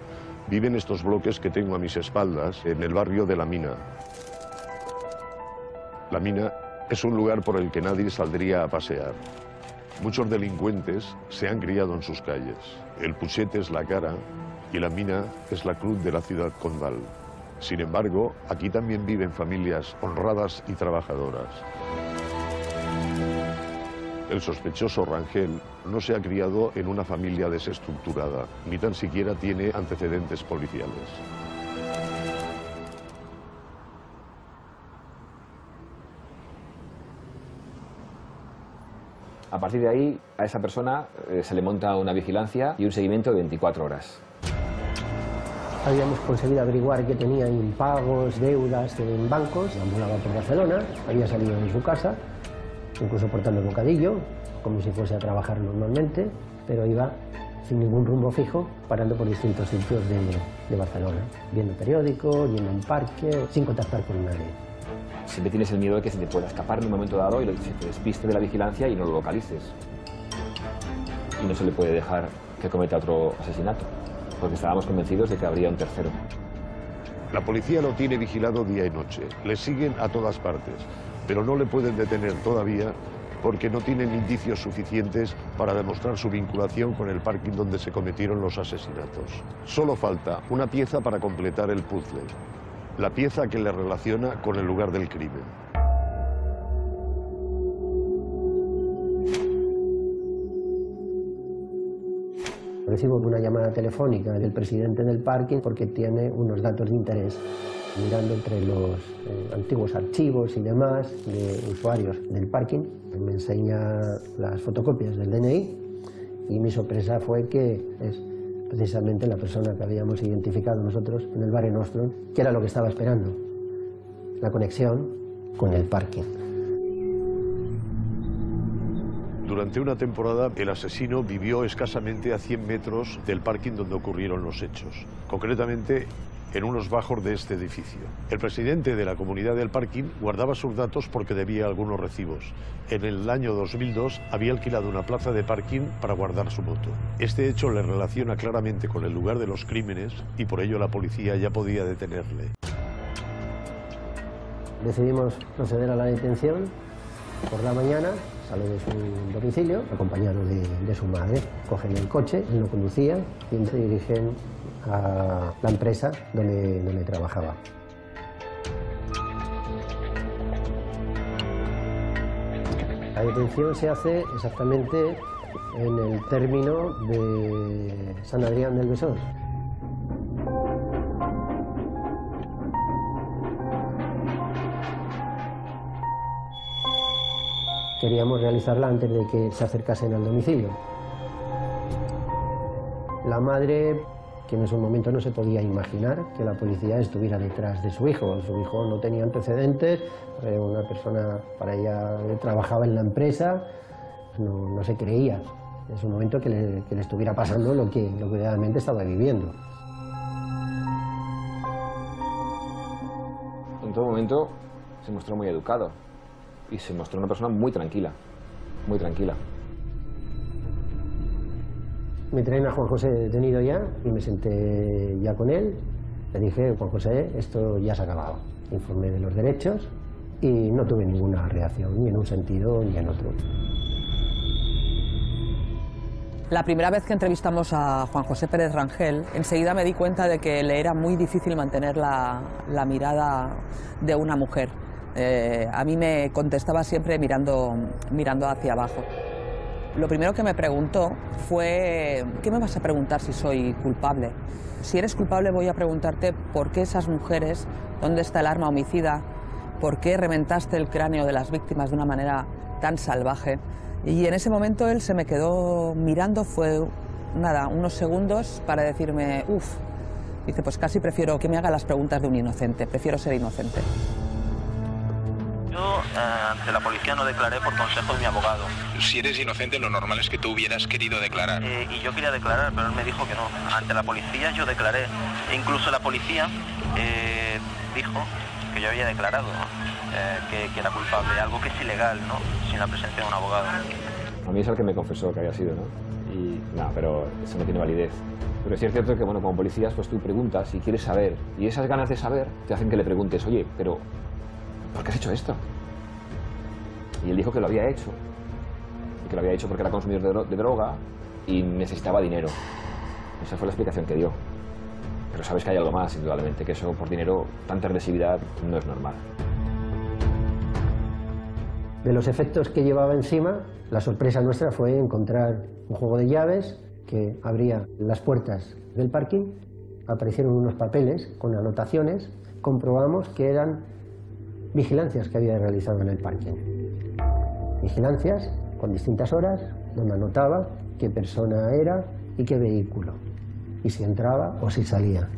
Vive en estos bloques que tengo a mis espaldas, en el barrio de La Mina. La Mina es un lugar por el que nadie saldría a pasear. Muchos delincuentes se han criado en sus calles. El Puchete es la cara y la Mina es la cruz de la ciudad condal. Sin embargo, aquí también viven familias honradas y trabajadoras. El sospechoso Rangel no se ha criado en una familia desestructurada, ni tan siquiera tiene antecedentes policiales. A partir de ahí, a esa persona eh, se le monta una vigilancia y un seguimiento de 24 horas. Habíamos conseguido averiguar que tenía impagos, deudas en bancos, ambulaba por Barcelona, había salido de su casa, incluso portando el bocadillo, como si fuese a trabajar normalmente, pero iba sin ningún rumbo fijo, parando por distintos sitios de, de Barcelona, viendo periódicos, yendo a un parque, sin contactar con nadie. Siempre tienes el miedo de que se te pueda escapar en un momento dado y lo- se te despiste de la vigilancia y no lo localices. Y no se le puede dejar que cometa otro asesinato, porque estábamos convencidos de que habría un tercero. La policía lo tiene vigilado día y noche. Le siguen a todas partes, pero no le pueden detener todavía porque no tienen indicios suficientes para demostrar su vinculación con el parking donde se cometieron los asesinatos. Solo falta una pieza para completar el puzzle, la pieza que le relaciona con el lugar del crimen. Recibo una llamada telefónica del presidente del parking porque tiene unos datos de interés. Mirando entre los eh, antiguos archivos y demás de usuarios del parking, me enseña las fotocopias del DNI y mi sorpresa fue que es precisamente la persona que habíamos identificado nosotros en el Barrio Nostrum, que era lo que estaba esperando, la conexión con el parking. Durante una temporada, el asesino vivió escasamente a 100 metros del parking donde ocurrieron los hechos, concretamente en unos bajos de este edificio. El presidente de la comunidad del parking guardaba sus datos porque debía algunos recibos. En el año 2002 había alquilado una plaza de parking para guardar su moto. Este hecho le relaciona claramente con el lugar de los crímenes y por ello la policía ya podía detenerle. Decidimos proceder a la detención por la mañana, sale de su domicilio acompañado de, de su madre. Cogen el coche, él no conducía y se dirigen a la empresa donde, donde trabajaba. La detención se hace exactamente en el término de San Adrián del Besós. Queríamos realizarla antes de que se acercasen al domicilio. La madre, que en ese momento no se podía imaginar que la policía estuviera detrás de su hijo. Su hijo no tenía antecedentes, era una persona, para ella eh, trabajaba en la empresa, no, no se creía en ese momento que le, que le estuviera pasando lo que, lo que realmente estaba viviendo. En todo momento se mostró muy educado y se mostró una persona muy tranquila, muy tranquila. Me traen a Juan José detenido ya y me senté ya con él. Le dije, Juan José, esto ya se ha acabado. Informé de los derechos y no tuve ninguna reacción, ni en un sentido ni en otro. La primera vez que entrevistamos a Juan José Pérez Rangel, enseguida me di cuenta de que le era muy difícil mantener la, la mirada de una mujer. Eh, a mí me contestaba siempre mirando, mirando hacia abajo. Lo primero que me preguntó fue, ¿qué me vas a preguntar si soy culpable? Si eres culpable voy a preguntarte por qué esas mujeres, dónde está el arma homicida, por qué reventaste el cráneo de las víctimas de una manera tan salvaje. Y en ese momento él se me quedó mirando, fue nada, unos segundos para decirme, uff, dice, pues casi prefiero que me haga las preguntas de un inocente, prefiero ser inocente. Yo eh, ante la policía no declaré por consejo de mi abogado. Si eres inocente, lo normal es que tú hubieras querido declarar. Eh, y yo quería declarar, pero él me dijo que no. Ante la policía yo declaré. E incluso la policía eh, dijo que yo había declarado que, que, era culpable, algo que es ilegal, ¿no? Sin la presencia de un abogado. A mí es el que me confesó que había sido, ¿no? Y nada, pero eso no tiene validez. Pero sí es cierto que, bueno, como policías, pues tú preguntas y quieres saber. Y esas ganas de saber te hacen que le preguntes, oye, pero ¿por qué has hecho esto? Y él dijo que lo había hecho. Y que lo había hecho porque era consumidor de, droga y necesitaba dinero. Esa fue la explicación que dio. Pero sabes que hay algo más, indudablemente, que eso por dinero, tanta agresividad, no es normal. De los efectos que llevaba encima, la sorpresa nuestra fue encontrar un juego de llaves que abría las puertas del parking, aparecieron unos papeles con anotaciones, comprobamos que eran vigilancias que había realizado en el parking. Vigilancias con distintas horas, donde anotaba qué persona era y qué vehículo, y si entraba o si salía.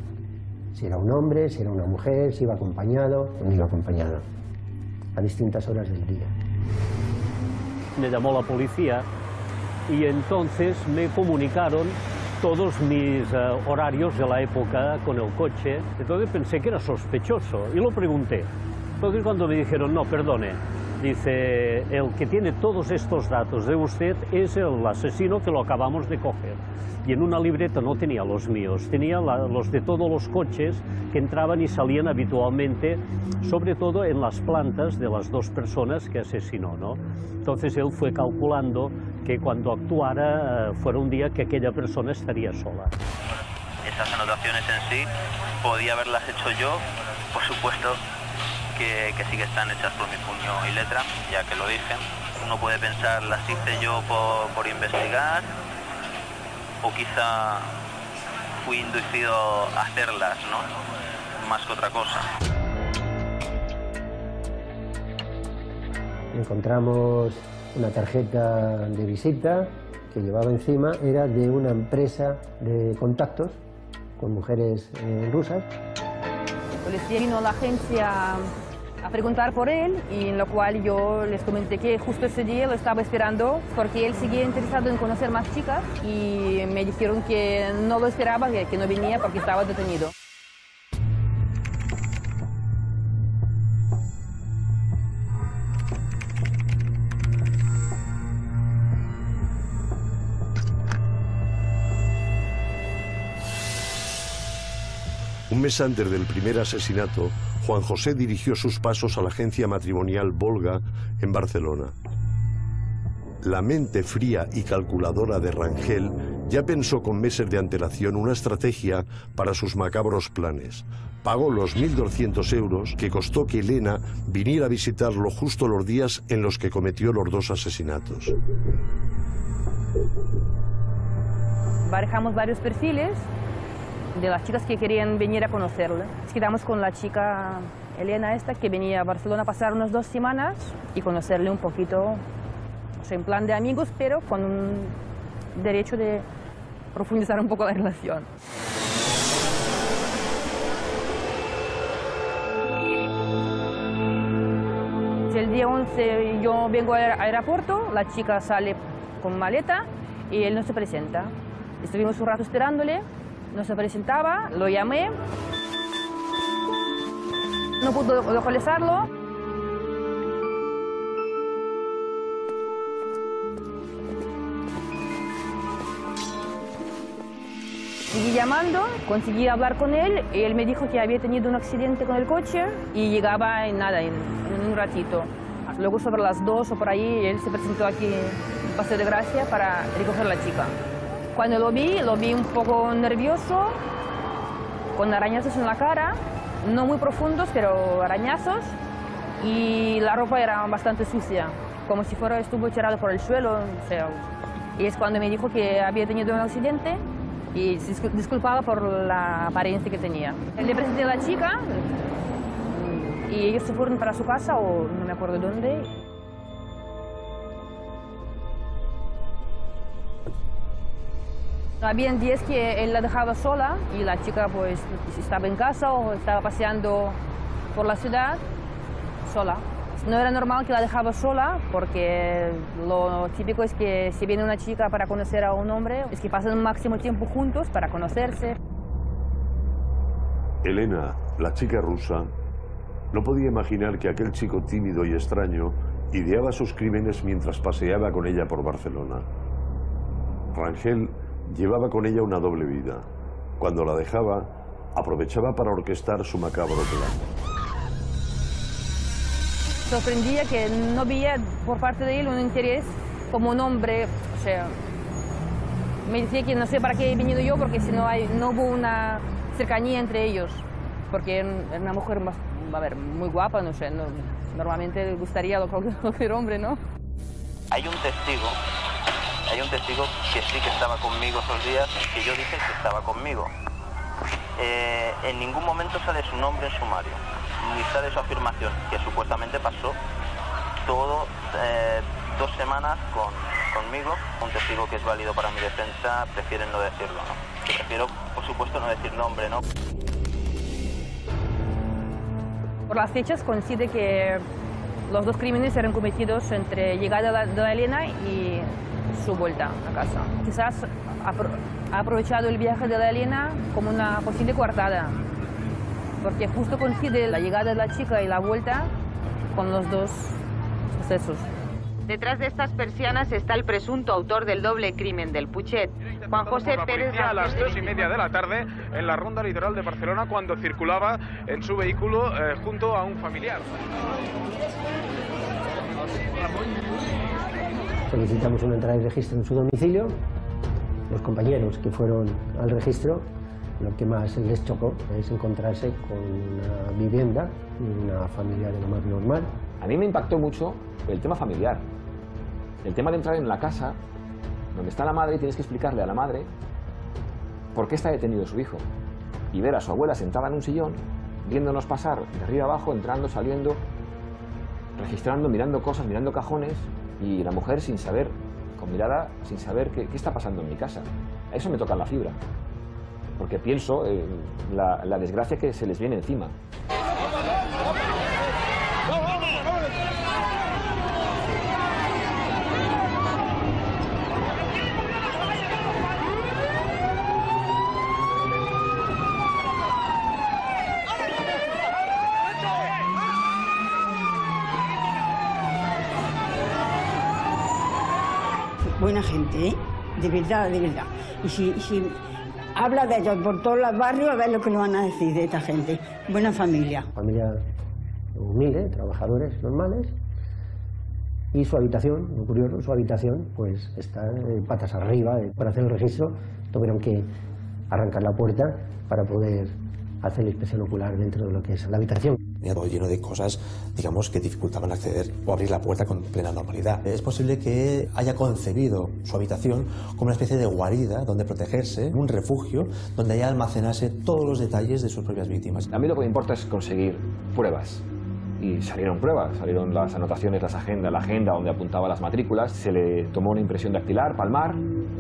Si era un hombre, si era una mujer, si iba acompañado o no iba acompañado, a distintas horas del día. Me llamó la policía y entonces me comunicaron todos mis uh, horarios de la época con el coche. Entonces pensé que era sospechoso y lo pregunté. Entonces cuando me dijeron, no, perdone, dice, el que tiene todos estos datos de usted es el asesino que lo acabamos de coger. Y en una libreta no tenía los míos, tenía los de todos los coches que entraban y salían habitualmente, sobre todo en las plantas de las dos personas que asesinó. ¿no? Entonces él fue calculando que cuando actuara fuera un día que aquella persona estaría sola. Esas anotaciones en sí podía haberlas hecho yo, por supuesto, que, sí que están hechas por mi puño y letra, ya que lo dije. Uno puede pensar, las hice yo por, investigar, o quizá fui inducido a hacerlas, ¿no? Más que otra cosa. Encontramos una tarjeta de visita que llevaba encima, era de una empresa de contactos con mujeres eh, rusas. El policía vino a la agencia a preguntar por él y en lo cual yo les comenté que justo ese día lo estaba esperando porque él seguía interesado en conocer más chicas y me dijeron que no lo esperaba, que no venía porque estaba detenido. Un mes antes del primer asesinato, Juan José dirigió sus pasos a la agencia matrimonial Volga en Barcelona. La mente fría y calculadora de Rangel ya pensó con meses de antelación una estrategia para sus macabros planes. Pagó los 1.200 euros que costó que Elena viniera a visitarlo justo los días en los que cometió los dos asesinatos. Barajamos varios perfiles de las chicas que querían venir a conocerle. Nos quedamos con la chica Elena esta que venía a Barcelona a pasar unas dos semanas y conocerle un poquito, o sea, en plan de amigos, pero con un derecho de profundizar un poco la relación. El día 11 yo vengo al aeropuerto, la chica sale con maleta y él no se presenta. Estuvimos un rato esperándole no se presentaba, lo llamé, no pudo localizarlo. Seguí llamando, conseguí hablar con él y él me dijo que había tenido un accidente con el coche y llegaba en nada, en, un ratito. Luego sobre las dos o por ahí él se presentó aquí en Paseo de Gracia para recoger a la chica. Cuando lo vi, lo vi un poco nervioso, con arañazos en la cara, no muy profundos, pero arañazos, y la ropa era bastante sucia, como si fuera estuvo tirado por el suelo. O sea, y es cuando me dijo que había tenido un accidente y se discul- disculpaba por la apariencia que tenía. Le presenté a la chica y ellos se fueron para su casa o no me acuerdo dónde. Habían días que él la dejaba sola y la chica pues estaba en casa o estaba paseando por la ciudad sola. No era normal que la dejaba sola porque lo típico es que si viene una chica para conocer a un hombre es que pasan un máximo tiempo juntos para conocerse. Elena, la chica rusa, no podía imaginar que aquel chico tímido y extraño ideaba sus crímenes mientras paseaba con ella por Barcelona. Rangel llevaba con ella una doble vida. Cuando la dejaba, aprovechaba para orquestar su macabro plan. Sorprendía que no veía por parte de él un interés como un hombre, o sea, me decía que no sé para qué he venido yo porque si no, hay, no hubo una cercanía entre ellos, porque era una mujer más, a ver, muy guapa, no sé, no- normalmente le gustaría a cualquier, cualquier hombre, ¿no? Hay un testigo, hay un testigo que sí que estaba conmigo esos días, que yo dije que estaba conmigo. Eh, en ningún momento sale su nombre en sumario, ni sale su afirmación, que supuestamente pasó todo eh, dos semanas con, conmigo. Un testigo que es válido para mi defensa, prefieren no decirlo, ¿no? Prefiero, por supuesto, no decir nombre, ¿no? Por las fechas coincide que los dos crímenes eran cometidos entre llegada de de la Elena y su vuelta a casa. Quizás apro- ha aprovechado el viaje de la Elena como una posible coartada, porque justo coincide la llegada de la chica y la vuelta con los dos sucesos. Detrás de estas persianas está el presunto autor del doble crimen del Puchet, Juan José la Pérez policía a las dos y media de la tarde en la ronda litoral de Barcelona cuando circulaba en su vehículo eh, junto a un familiar. Solicitamos una entrada de registro en su domicilio. Los compañeros que fueron al registro, lo que más les chocó es encontrarse con una vivienda y una familia de lo más normal. A mí me impactó mucho el tema familiar. El tema de entrar en la casa donde está la madre y tienes que explicarle a la madre por qué está detenido su hijo. Y ver a su abuela sentada en un sillón, viéndonos pasar de arriba abajo, entrando, saliendo, registrando, mirando cosas, mirando cajones, y la mujer sin saber, con mirada, sin saber qué, está pasando en mi casa. A eso me toca la fibra, porque pienso en la, la desgracia que se les viene encima. buena ¿eh? de verdad, de verdad. Y si, si habla de ellos por todos los barrios, a ver lo que nos van a decir de esta gente. Buena familia. Familia humilde, trabajadores normales. Y su habitación, lo curioso, su habitación, pues está eh, patas arriba. eh, Para hacer el registro tuvieron que arrancar la puerta para poder hacer la inspección ocular dentro de lo que es la habitación. Tenía todo lleno de cosas, digamos, que dificultaban acceder o abrir la puerta con plena normalidad. Es posible que haya concebido su habitación como una especie de guarida donde protegerse, un refugio donde ella almacenase todos los detalles de sus propias víctimas. A mí lo que me importa es conseguir pruebas. Y salieron pruebas, salieron las anotaciones, las agendas, la agenda donde apuntaba las matrículas, se le tomó una impresión dactilar, palmar,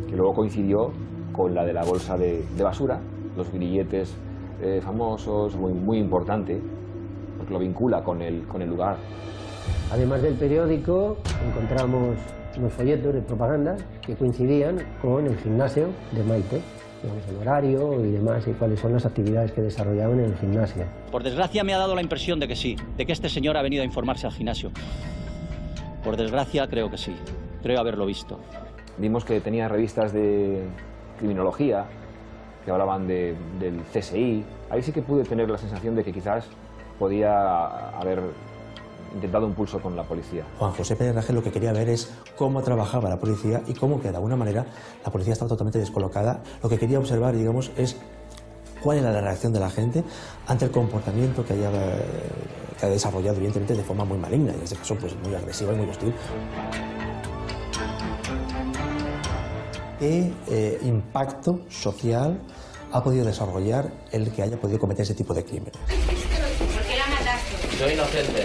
que luego coincidió con la de la bolsa de, de basura, los grilletes eh, famosos, muy, muy importante, porque lo vincula con el, con el lugar. Además del periódico, encontramos unos folletos de propaganda que coincidían con el gimnasio de Maite, digamos, el horario y demás, y cuáles son las actividades que desarrollaban en el gimnasio. Por desgracia me ha dado la impresión de que sí, de que este señor ha venido a informarse al gimnasio. Por desgracia creo que sí, creo haberlo visto. Vimos que tenía revistas de criminología que hablaban de- del CSI. Ahí sí que pude tener la sensación de que quizás podía haber intentado un pulso con la policía. Juan José Pérez Rangel lo que quería ver es cómo trabajaba la policía y cómo que de alguna manera la policía estaba totalmente descolocada. Lo que quería observar, digamos, es cuál era la reacción de la gente ante el comportamiento que haya, que ha desarrollado, evidentemente, de forma muy maligna, y en este caso, pues muy agresiva y muy hostil. ¿Qué eh, impacto social ha podido desarrollar el que haya podido cometer ese tipo de crímenes? Soy inocente.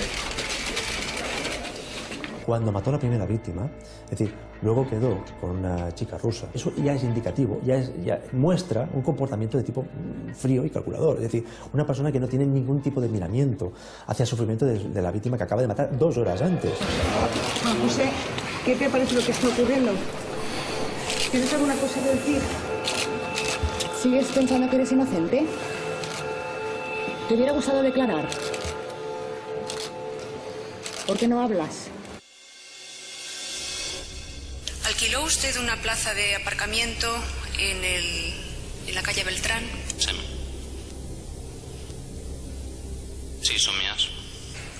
Cuando mató a la primera víctima, es decir, luego quedó con una chica rusa. Eso ya es indicativo, ya, es- ya muestra un comportamiento de tipo frío y calculador. Es decir, una persona que no tiene ningún tipo de miramiento hacia el sufrimiento de, de la víctima que acaba de matar dos horas antes. Juan José, ¿qué te parece lo que está ocurriendo? ¿Tienes alguna cosa que decir? ¿Sigues pensando que eres inocente? ¿Te hubiera gustado declarar? ¿Por qué no hablas? ¿Alquiló usted una plaza de aparcamiento en, el, en la calle Beltrán? Sí. Sí, son mías.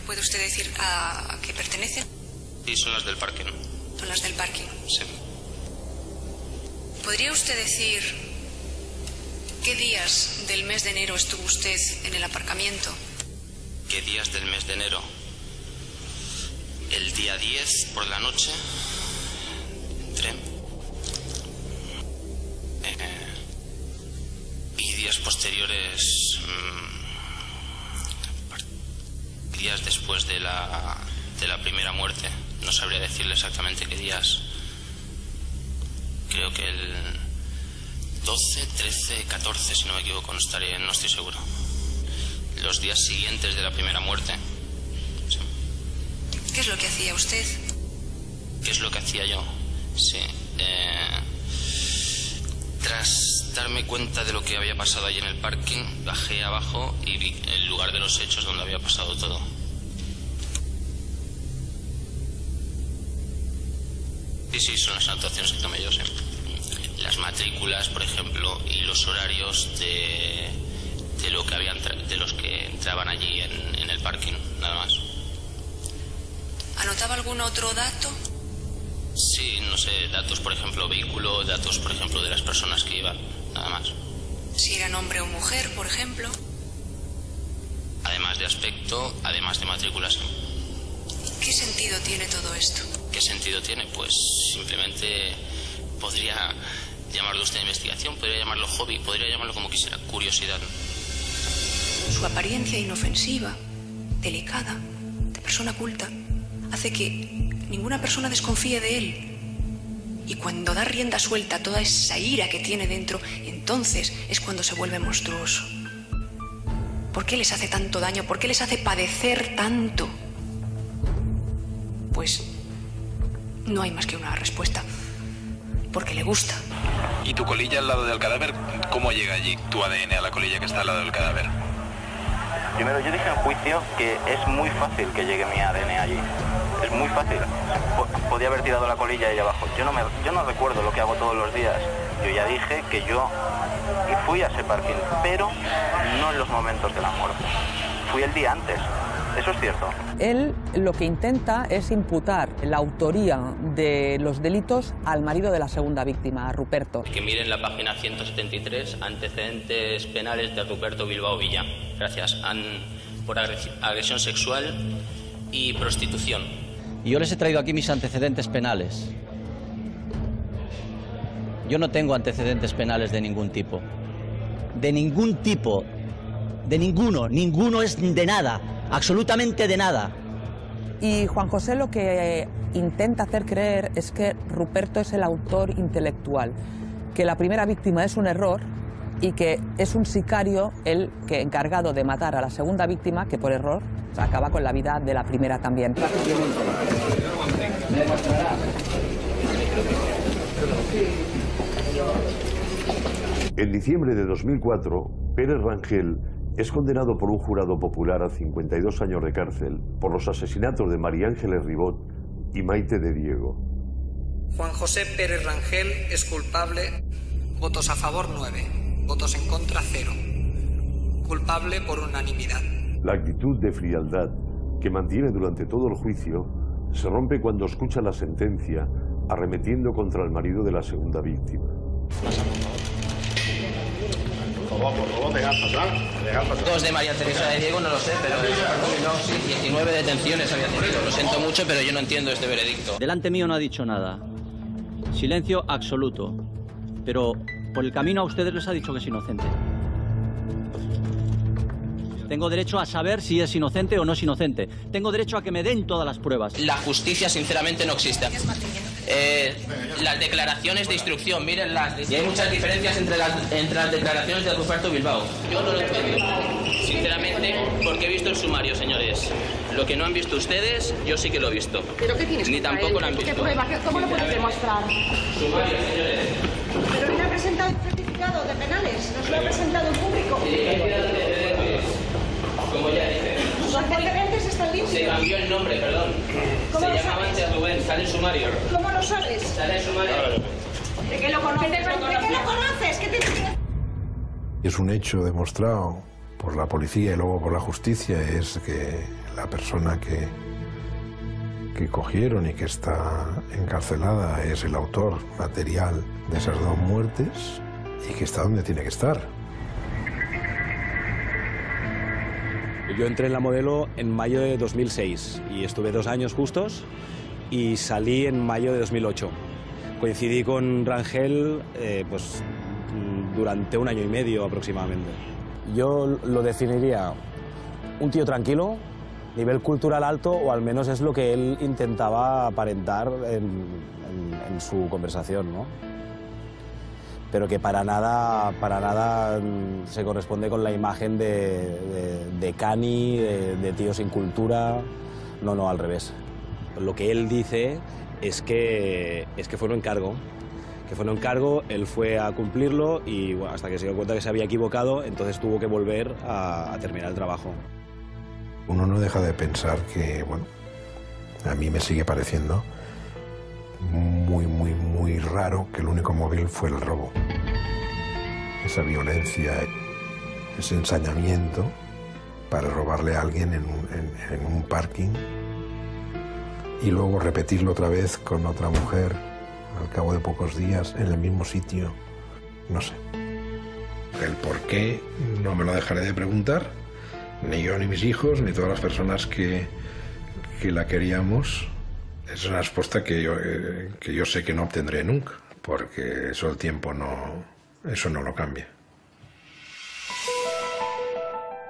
¿Puede usted decir a, a qué pertenecen? Sí, son las del parque, ¿no? Son las del parking. Sí. ¿Podría usted decir qué días del mes de enero estuvo usted en el aparcamiento? ¿Qué días del mes de enero? El día 10 por la noche entré. Eh, y días posteriores. mm, días después de la, de la primera muerte. No sabría decirle exactamente qué días. Creo que el 12, 13, 14, si no me equivoco, no, estaré, no estoy seguro. Los días siguientes de la primera muerte. ¿Qué es lo que hacía usted? ¿Qué es lo que hacía yo? Sí. eh, tras darme cuenta de lo que había pasado allí en el parking, bajé abajo y vi el lugar de los hechos donde había pasado todo. Sí, sí, son las anotaciones que tomé yo, sí. Las matrículas, por ejemplo, y los horarios de, de, lo que habían de los que entraban allí en, en el parking, nada más. ¿Anotaba algún otro dato? Sí, no sé, datos, por ejemplo, vehículo, datos, por ejemplo, de las personas que iban, nada más. Si eran hombre o mujer, por ejemplo. Además de aspecto, además de matrículas. ¿Qué sentido tiene todo esto? ¿Qué sentido tiene? Pues simplemente podría llamarlo usted investigación, podría llamarlo hobby, podría llamarlo como quisiera, curiosidad. Su apariencia inofensiva, delicada, de persona culta, hace que ninguna persona desconfíe de él. Y cuando da rienda suelta a toda esa ira que tiene dentro, entonces es cuando se vuelve monstruoso. ¿Por qué les hace tanto daño? ¿Por qué les hace padecer tanto? Pues no hay más que una respuesta. Porque le gusta. ¿Y tu colilla al lado del cadáver? ¿Cómo llega allí tu ADN a la colilla que está al lado del cadáver? Primero, yo dije en juicio que es muy fácil que llegue mi ADN allí. Es muy fácil. Po- podía haber tirado la colilla ahí abajo. Yo no, me, yo no recuerdo lo que hago todos los días. Yo ya dije que yo y fui a ese parking, pero no en los momentos de la muerte. Fui el día antes. Eso es cierto. Él lo que intenta es imputar la autoría de los delitos al marido de la segunda víctima, a Ruperto. Que miren la página 173, antecedentes penales de Ruperto Bilbao Villa. Gracias. Han- por agres- agresión sexual y prostitución. Y yo les he traído aquí mis antecedentes penales. Yo no tengo antecedentes penales de ningún tipo. De ningún tipo. De ninguno. Ninguno es de nada. Absolutamente de nada. Y Juan José lo que intenta hacer creer es que Ruperto es el autor intelectual, que la primera víctima es un error y que es un sicario el que encargado de matar a la segunda víctima, que por error acaba con la vida de la primera también. En diciembre de 2004, Pérez Rangel es condenado por un jurado popular a 52 años de cárcel por los asesinatos de María Ángeles Ribot y Maite de Diego. Juan José Pérez Rangel es culpable. Votos a favor 9. Votos en contra 0. Culpable por unanimidad. La actitud de frialdad que mantiene durante todo el juicio, se rompe cuando escucha la sentencia arremetiendo contra el marido de la segunda víctima. Dos de María Teresa de Diego no lo sé, pero no, sí, 19 detenciones había tenido. Lo siento mucho, pero yo no entiendo este veredicto. Delante mío no ha dicho nada. Silencio absoluto. Pero por el camino a ustedes les ha dicho que es inocente. Tengo derecho a saber si es inocente o no es inocente. Tengo derecho a que me den todas las pruebas. La justicia, sinceramente, no existe. Eh, las declaraciones de instrucción, mírenlas. Y hay muchas diferencias entre las, entre las declaraciones de Ruperto Bilbao. Yo no lo entiendo. Sinceramente, porque he visto el sumario, señores. Lo que no han visto ustedes, yo sí que lo he visto. ¿Pero qué tienes Ni tampoco él? lo han ¿Qué visto. prueba? ¿Qué- ¿Cómo lo puedes demostrar? Sumario, señores. Pero presentado un certificado de penales, nos lo ha presentado en público. Como ya dije. Sus antecedentes están limpios. Se cambió el nombre, perdón. ¿Cómo Se lo llamaba sabes? antes Rubén, sale en sumario. ¿Cómo lo sabes? Sale en sumario. ¿De qué lo conoces? ¿De qué lo conoces? ¿Qué tienes que Es un hecho demostrado por la policía y luego por la justicia, es que la persona que, que cogieron y que está encarcelada es el autor material de esas dos muertes y que está donde tiene que estar. Yo entré en la modelo en mayo de 2006 y estuve dos años justos y salí en mayo de 2008. Coincidí con Rangel eh, pues, durante un año y medio aproximadamente. Yo lo definiría un tío tranquilo, nivel cultural alto, o al menos es lo que él intentaba aparentar en, su conversación, ¿no? pero que para nada, para nada se corresponde con la imagen de, de, cani, de, de tío sin cultura. No, no, al revés. Lo que él dice es que, es que fue un encargo. Que fue un encargo, él fue a cumplirlo y hasta que se dio cuenta que se había equivocado, entonces tuvo que volver a terminar el trabajo. Uno no deja de pensar que, bueno, a mí me sigue pareciendo muy, muy, muy raro que el único móvil fue el robo. Esa violencia, ese ensañamiento para robarle a alguien en un, en- un parking y luego repetirlo otra vez con otra mujer al cabo de pocos días en el mismo sitio. No sé. El por qué no me lo dejaré de preguntar, ni yo, ni mis hijos, ni todas las personas que, que la queríamos. Es una respuesta que yo, eh, que yo sé que no obtendré nunca, porque eso el tiempo no, eso no lo cambia.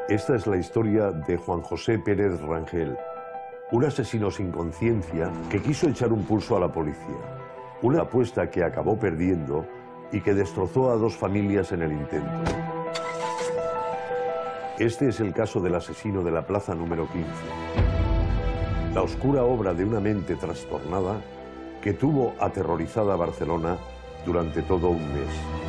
Esta es la historia de Juan José Pérez Rangel, un asesino sin conciencia que quiso echar un pulso a la policía. Una apuesta que acabó perdiendo y que destrozó a dos familias en el intento. Este es el caso del asesino de la plaza número 15. La oscura obra de una mente trastornada que tuvo aterrorizada a Barcelona durante todo un mes.